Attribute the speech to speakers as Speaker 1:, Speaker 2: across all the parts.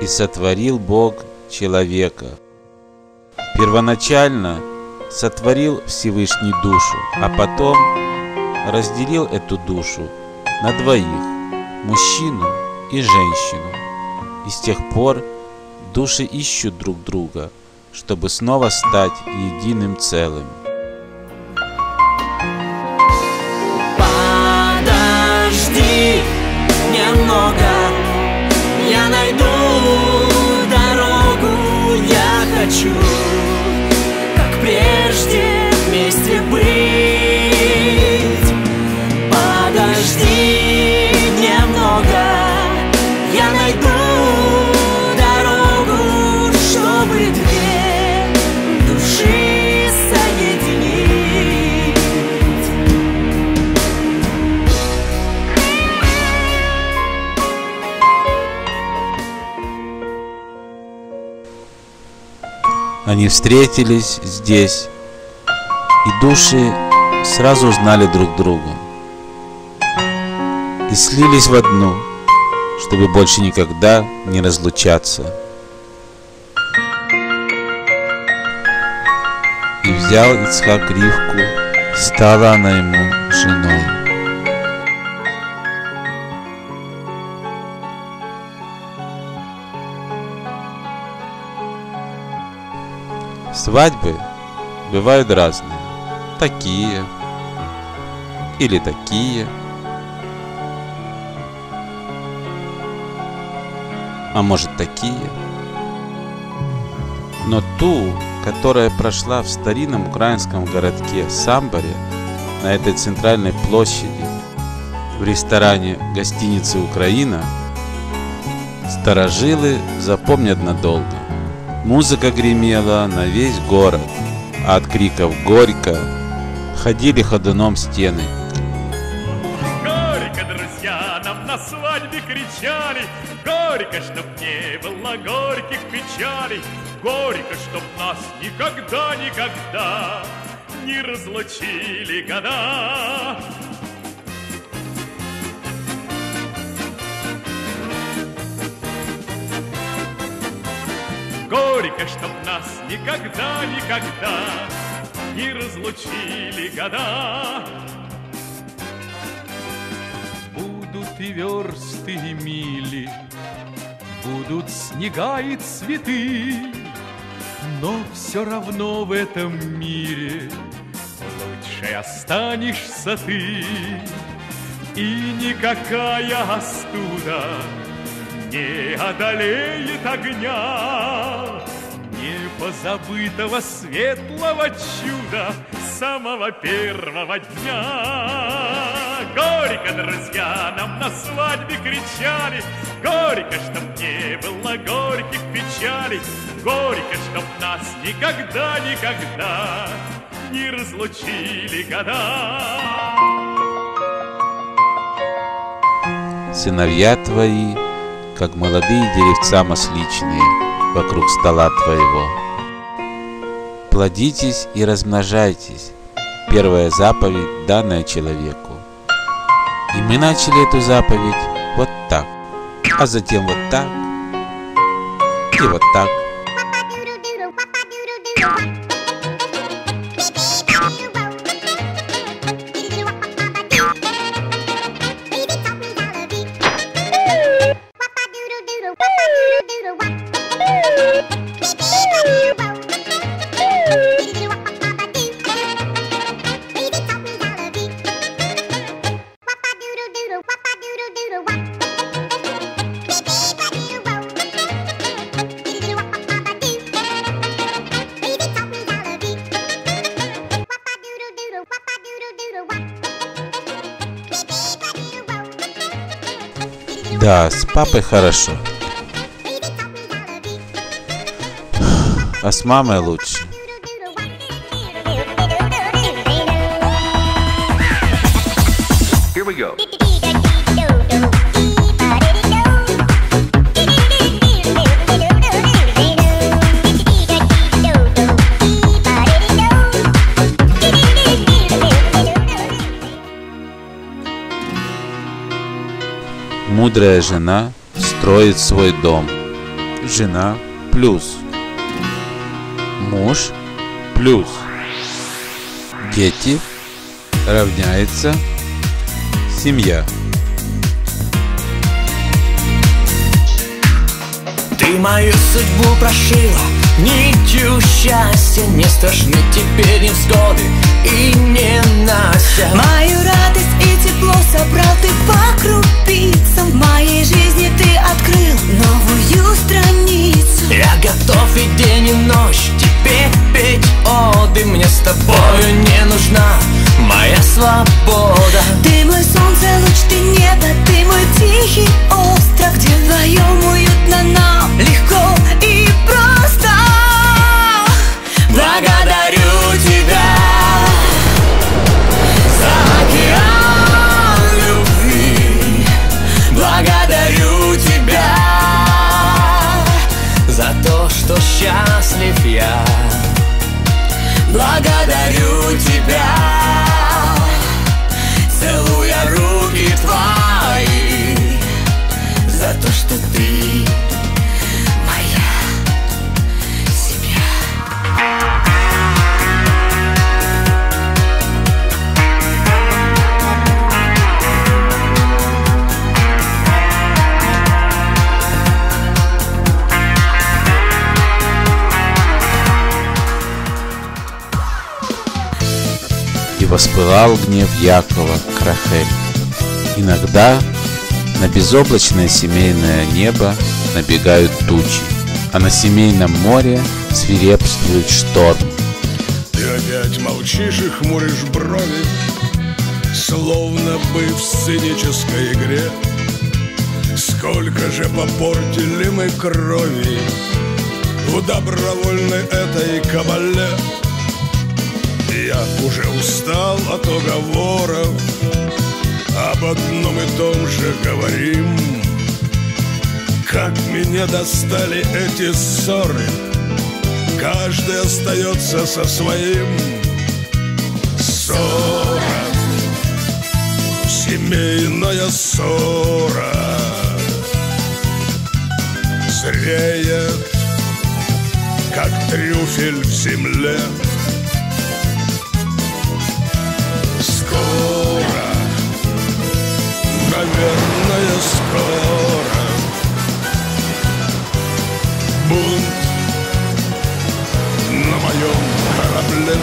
Speaker 1: и сотворил Бог человека. Первоначально сотворил Всевышний душу, а потом разделил эту душу на двоих, мужчину и женщину. И с тех пор души ищут друг друга, чтобы снова стать единым целым.
Speaker 2: Подожди немного, я найду я
Speaker 1: Они встретились здесь, и души сразу узнали друг друга и слились в одну, чтобы больше никогда не разлучаться. И взял Ицхак Ривку, стала она ему женой. Свадьбы бывают разные. Такие или такие. А может такие. Но ту, которая прошла в старинном украинском городке Самборе, на этой центральной площади, в ресторане гостиницы «Украина», старожилы запомнят надолго. Музыка гремела на весь город, а от криков «Горько!» ходили ходуном стены.
Speaker 3: Горько, друзья, нам на свадьбе кричали Горько, чтоб не было горьких печалей Горько, чтоб нас никогда, никогда Не разлучили года Горько, чтоб нас никогда, никогда Не разлучили года.
Speaker 4: Будут и версты, и мили, Будут снега и цветы, Но все равно в этом мире Лучше останешься ты. И никакая остуда Не одолеет огня позабытого светлого чуда Самого первого дня Горько, друзья, нам на свадьбе кричали Горько, чтоб не было горьких печалей Горько, чтоб нас никогда, никогда Не разлучили года
Speaker 1: Сыновья твои, как молодые деревца масличные, вокруг стола твоего. Плодитесь и размножайтесь. Первая заповедь, данная человеку. И мы начали эту заповедь вот так, а затем вот так и вот так. Да, с папой хорошо, а с мамой лучше. Мудрая жена строит свой дом. жена плюс. Муж плюс. Дети равняется семья.
Speaker 2: Ты мою судьбу прошила Нитью счастья Не страшны теперь невзгоды и не Настя.
Speaker 5: Мою радость и тепло собрал ты по крупицам. В моей жизни ты открыл новую страницу.
Speaker 2: Я готов и день и ночь Тебе петь оды. Мне с тобою не нужна моя свобода.
Speaker 5: Ты мой солнце, луч, ты небо Ты мой тихий остров Где вдвоем уютно нам И
Speaker 1: воспылал гнев Якова к Рахель. Иногда на безоблачное семейное небо набегают тучи, а на семейном море свирепствует шторм.
Speaker 6: Ты опять молчишь и хмуришь брови Словно бы в сценической игре Сколько же попортили мы крови В добровольной этой кабале Я уже устал от уговоров Об одном и том же говорим. Как меня достали эти ссоры Каждый остается со своим. Ссора Семейная ссора. Зреет Как трюфель в земле. Скоро Наверное, скоро Бунт на моем корабле.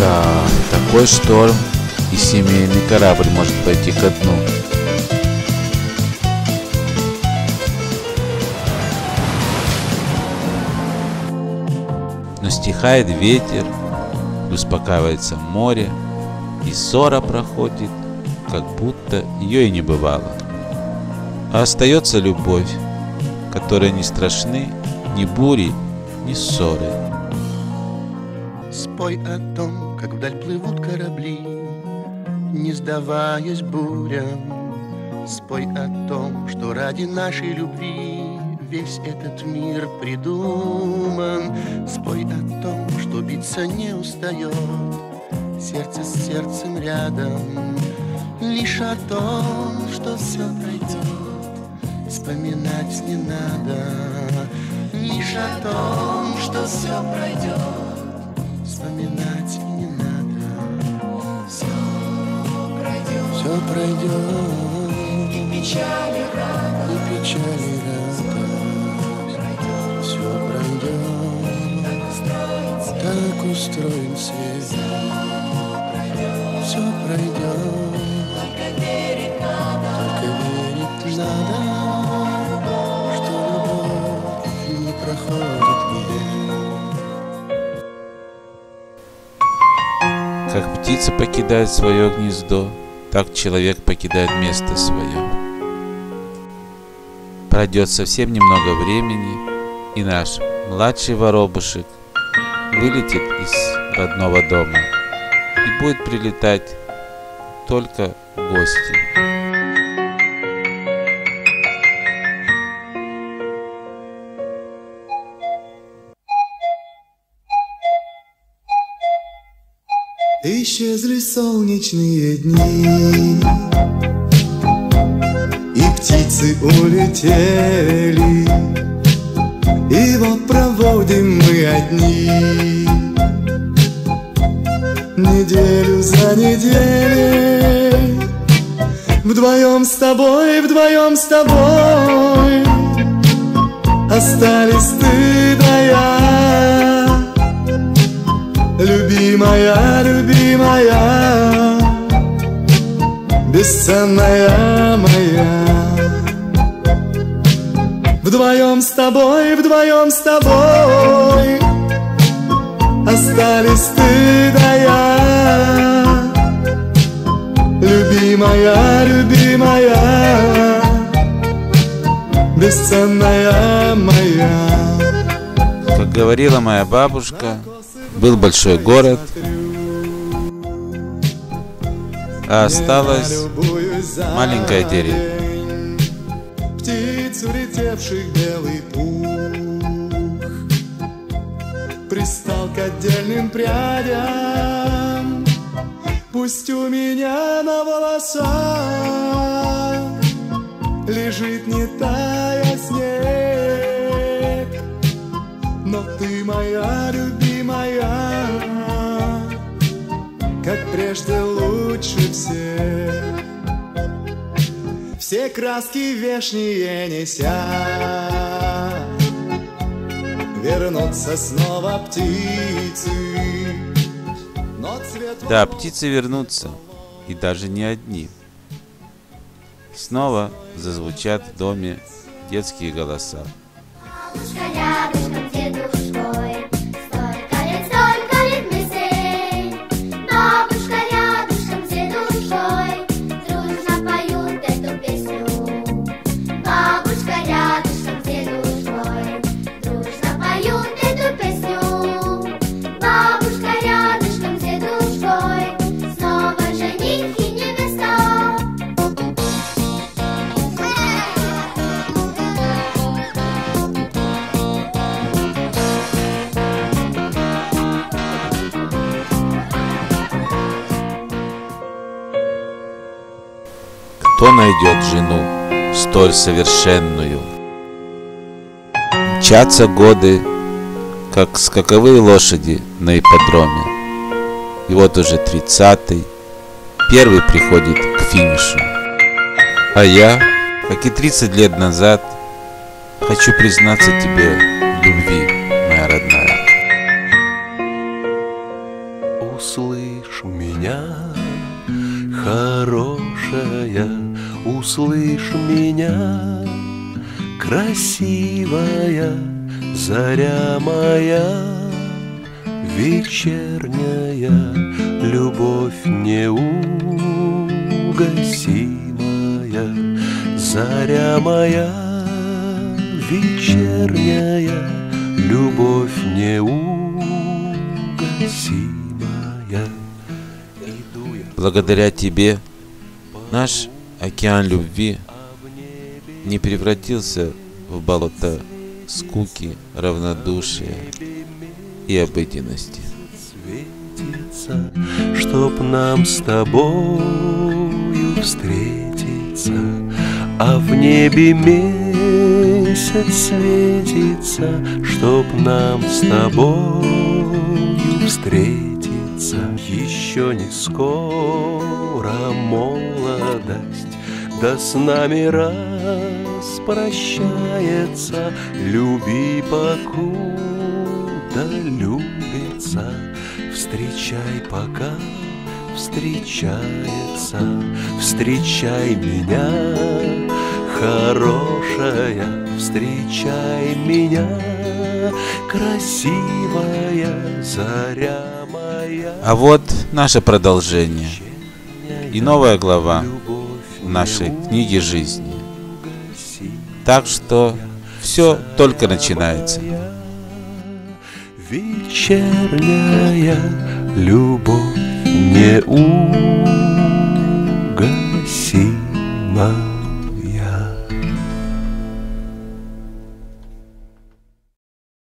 Speaker 1: Да, такой шторм и семейный корабль может пойти ко дну. Но стихает ветер, успокаивается море, и ссора проходит, как будто ее и не бывало. А остается любовь, которой не страшны ни бури, ни ссоры.
Speaker 7: Спой о том, как вдаль плывут корабли, Не сдаваясь бурям. Спой о том, что ради нашей любви Весь этот мир придуман. Биться не устает, Сердце с сердцем рядом. Лишь о том, что все пройдет, Вспоминать не надо. Лишь о том, что все пройдет, Вспоминать не надо. Все пройдет, все пройдет. И печали, радость, и печали, радость. Так свет. Все пройдет. Только верить надо, что любовь не проходит век.
Speaker 1: Как птица покидает свое гнездо, так человек покидает место свое. Пройдет совсем немного времени, и наш младший воробушек вылетит из родного дома и будет прилетать только в гости.
Speaker 8: Исчезли солнечные дни птицы улетели И проводим мы одни Неделю за неделей. Вдвоем с тобой, вдвоем с тобой. Остались ты да я Любимая, любимая. Бесценная моя Вдвоем с тобой, вдвоем с тобой Остались ты да я Любимая, любимая Бесценная моя
Speaker 1: Как говорила моя бабушка, был большой город, а осталась маленькая деревня.
Speaker 8: Птиц, улетевших белый пух. Пристал к отдельным прядям. Пусть у меня на волосах Лежит не тая снег. Но ты моя любимая Как прежде лучше всех Все краски вешние неся Вернутся снова птицы цвет
Speaker 1: Да, птицы вернутся, и даже не одни. Снова зазвучат в доме детские голоса. Кто найдет жену столь совершенную? Мчатся годы, как скаковые лошади на ипподроме. И вот уже тридцатый, первый приходит к финишу. А я, как и 30 лет назад, хочу признаться тебе любви, моя родная.
Speaker 9: Услышь меня, хорошая, услышь меня, красивая, заря моя, вечерняя, любовь неугасимая, заря моя, вечерняя, любовь неугасимая.
Speaker 1: Благодаря тебе наш океан любви не превратился в болото скуки, равнодушия и обыденности.
Speaker 9: чтоб нам с тобою встретиться, а в небе месяц светится, чтоб нам с тобою встретиться. Еще не скоро молодость, да с нами распрощается, люби покуда любится, встречай пока встречается, встречай меня, хорошая, встречай меня, красивая заря моя.
Speaker 1: А вот наше продолжение и новая глава в нашей книге жизни. Так что все только начинается.
Speaker 9: Вечерняя любовь не угасима.